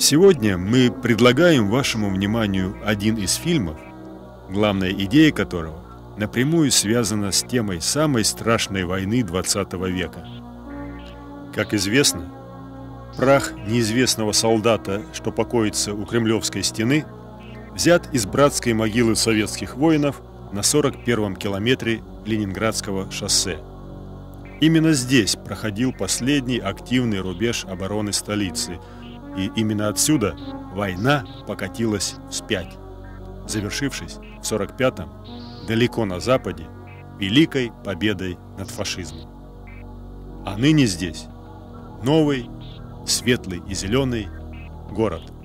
Сегодня мы предлагаем вашему вниманию один из фильмов, главная идея которого напрямую связана с темой самой страшной войны 20 века. Как известно, прах неизвестного солдата, что покоится у Кремлевской стены, взят из братской могилы советских воинов на 41-м километре Ленинградского шоссе. Именно здесь проходил последний активный рубеж обороны столицы – и именно отсюда война покатилась вспять, завершившись в 45-м далеко на западе великой победой над фашизмом. А ныне здесь новый, светлый и зеленый город –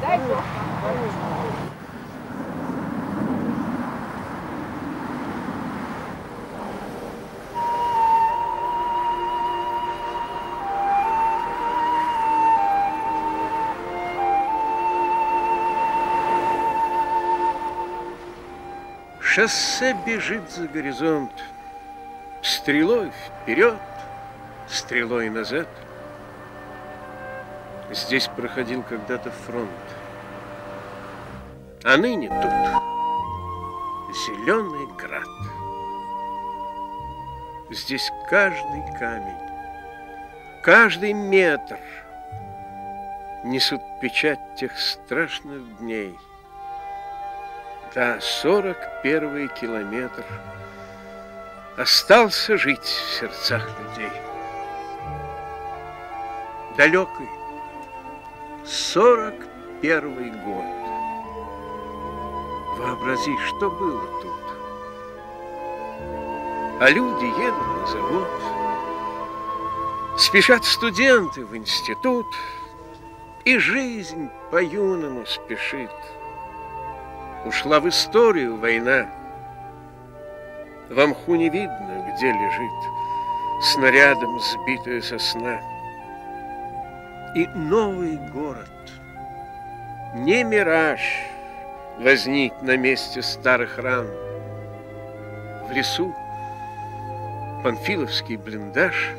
Дай Бог. Шоссе бежит за горизонт, Стрелой вперед, стрелой назад. Здесь проходил когда-то фронт, А ныне тут зеленый град. Здесь каждый камень, каждый метр Несут печать тех страшных дней — да, сорок первый километр Остался жить в сердцах людей. Далекий сорок первый год. Вообрази, что было тут. А люди едут на завод, Спешат студенты в институт, И жизнь по-юному спешит — Ушла в историю война. В мху не видно, где лежит Снарядом сбитая сосна. И новый город, не мираж, Возник на месте старых ран. В лесу Панфиловский блиндаж,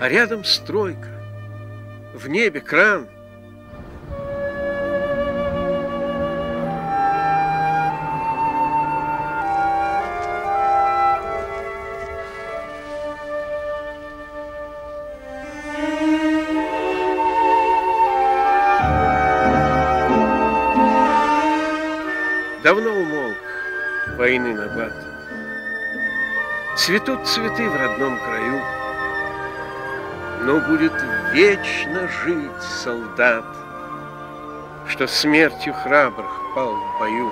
А рядом стройка, в небе кран — войны набат. Цветут цветы в родном краю, Но будет вечно жить солдат, Что смертью храбрых пал в бою.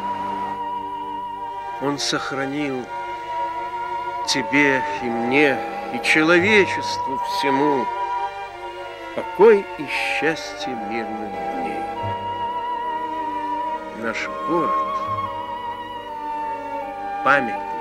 Он сохранил тебе и мне, и человечеству всему Покой и счастье мирных дней. Наш город — Buy me.